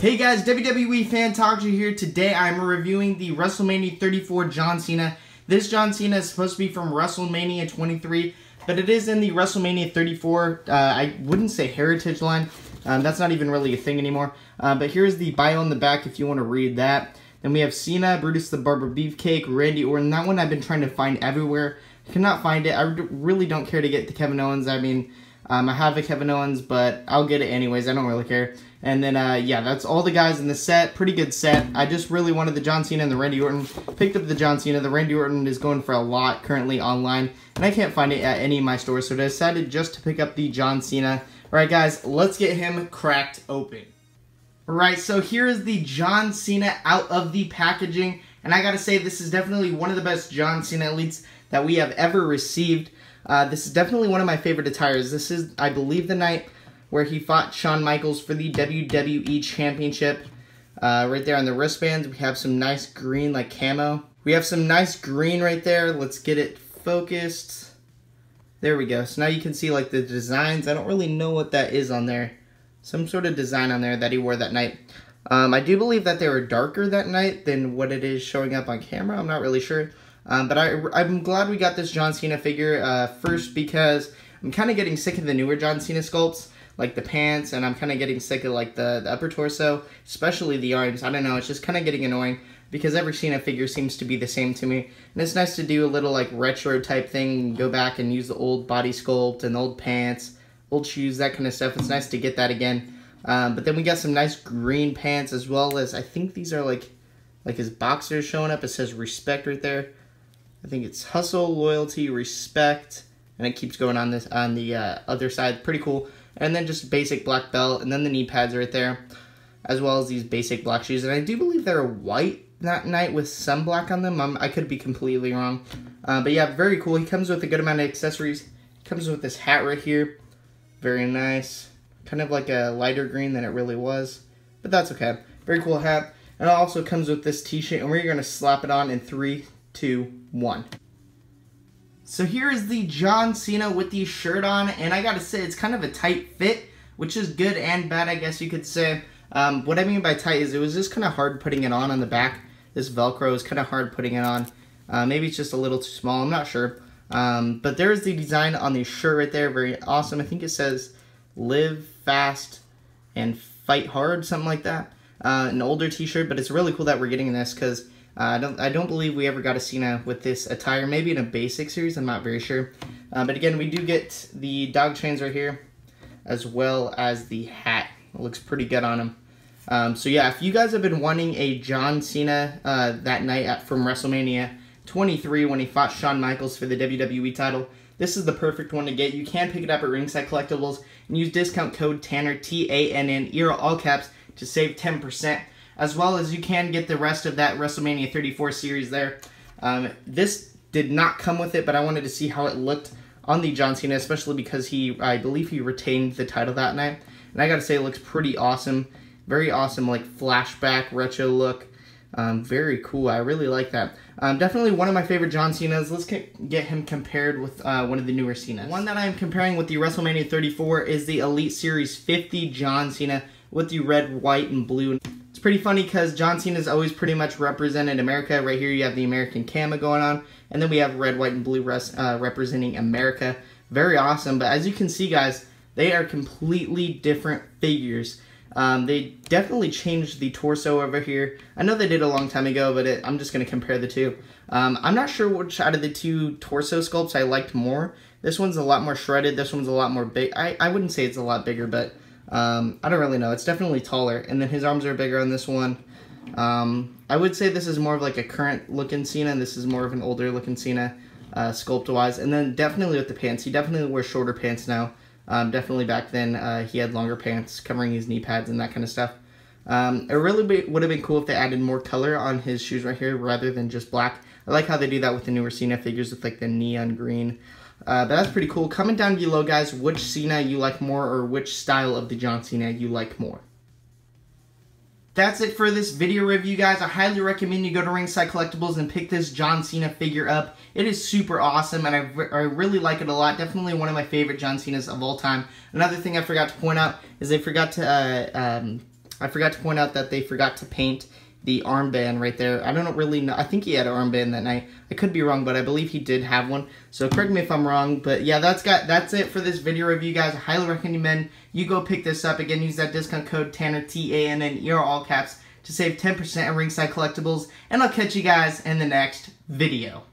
Hey guys, WWE Fan Talker here. Today I'm reviewing the WrestleMania 34 John Cena. This John Cena is supposed to be from WrestleMania 23, but it is in the WrestleMania 34, uh, I wouldn't say heritage line. Um, that's not even really a thing anymore. Uh, but here's the bio in the back if you want to read that. Then we have Cena, Brutus the Barber Beefcake, Randy Orton. That one I've been trying to find everywhere. I cannot find it. I really don't care to get the Kevin Owens. I mean, um, I have a Kevin Owens, but I'll get it anyways. I don't really care. And then, uh, yeah, that's all the guys in the set. Pretty good set. I just really wanted the John Cena and the Randy Orton. Picked up the John Cena. The Randy Orton is going for a lot currently online. And I can't find it at any of my stores. So I decided just to pick up the John Cena. Alright, guys, let's get him cracked open. Alright, so here is the John Cena out of the packaging. And I gotta say, this is definitely one of the best John Cena Elites that we have ever received. Uh, this is definitely one of my favorite attires. This is, I believe, the night where he fought Shawn Michaels for the WWE Championship. Uh, right there on the wristbands, we have some nice green, like camo. We have some nice green right there. Let's get it focused. There we go. So now you can see like the designs. I don't really know what that is on there. Some sort of design on there that he wore that night. Um, I do believe that they were darker that night than what it is showing up on camera. I'm not really sure. Um, but I, I'm glad we got this John Cena figure uh, first because I'm kind of getting sick of the newer John Cena sculpts, like the pants, and I'm kind of getting sick of like the, the upper torso, especially the arms. I don't know, it's just kind of getting annoying because every Cena figure seems to be the same to me. And it's nice to do a little like retro type thing, go back and use the old body sculpt and old pants, old shoes, that kind of stuff. It's nice to get that again. Um, but then we got some nice green pants as well as, I think these are like, like his boxers showing up. It says respect right there. I think it's hustle, loyalty, respect, and it keeps going on this on the uh, other side. Pretty cool. And then just basic black belt, and then the knee pads right there, as well as these basic black shoes. And I do believe they're white that night with some black on them. i could be completely wrong. Uh, but yeah, very cool. He comes with a good amount of accessories. Comes with this hat right here. Very nice. Kind of like a lighter green than it really was. But that's okay. Very cool hat. And it also comes with this t-shirt, and we're going to slap it on in three, two, one. So here is the John Cena with the shirt on, and I gotta say, it's kind of a tight fit, which is good and bad, I guess you could say. Um, what I mean by tight is it was just kind of hard putting it on on the back. This Velcro is kind of hard putting it on. Uh, maybe it's just a little too small, I'm not sure. Um, but there's the design on the shirt right there, very awesome. I think it says, live fast and fight hard, something like that. Uh, an older t-shirt, but it's really cool that we're getting this because uh, I don't I don't believe we ever got a Cena with this attire. Maybe in a basic series, I'm not very sure. Uh, but again, we do get the dog chains right here, as well as the hat. It looks pretty good on him. Um, so yeah, if you guys have been wanting a John Cena uh, that night at, from WrestleMania 23 when he fought Shawn Michaels for the WWE title, this is the perfect one to get. You can pick it up at Ringside Collectibles and use discount code TANNER, T-A-N-N, ERA all caps, to save 10% as well as you can get the rest of that WrestleMania 34 series there. Um, this did not come with it, but I wanted to see how it looked on the John Cena, especially because he, I believe he retained the title that night. And I gotta say, it looks pretty awesome. Very awesome, like flashback retro look. Um, very cool. I really like that. Um, definitely one of my favorite John Cenas. Let's get him compared with uh, one of the newer Cenas. One that I'm comparing with the WrestleMania 34 is the Elite Series 50 John Cena with the red, white, and blue. It's pretty funny because John Cena has always pretty much represented America. Right here you have the American camo going on. And then we have red, white, and blue uh, representing America. Very awesome. But as you can see, guys, they are completely different figures. Um, they definitely changed the torso over here. I know they did a long time ago, but it, I'm just going to compare the two. Um, I'm not sure which out of the two torso sculpts I liked more. This one's a lot more shredded. This one's a lot more big. I, I wouldn't say it's a lot bigger, but um, I don't really know. It's definitely taller. And then his arms are bigger on this one. Um, I would say this is more of like a current looking Cena, and this is more of an older looking Cena, uh, sculpt wise. And then definitely with the pants, he definitely wears shorter pants now. Um, definitely back then, uh, he had longer pants covering his knee pads and that kind of stuff. Um, it really would have been cool if they added more color on his shoes right here rather than just black. I like how they do that with the newer Cena figures with like the neon green uh, but that's pretty cool. Comment down below, guys, which Cena you like more or which style of the John Cena you like more. That's it for this video review, guys. I highly recommend you go to Ringside Collectibles and pick this John Cena figure up. It is super awesome, and I, I really like it a lot. Definitely one of my favorite John Cenas of all time. Another thing I forgot to point out is they forgot to uh, um, I forgot to point out that they forgot to paint the armband right there. I don't really know. I think he had an armband that night. I could be wrong, but I believe he did have one. So correct me if I'm wrong. But yeah, that's got that's it for this video review, guys. I highly recommend you go pick this up. Again, use that discount code Tanner T A N N E R all caps to save 10% at Ringside Collectibles. And I'll catch you guys in the next video.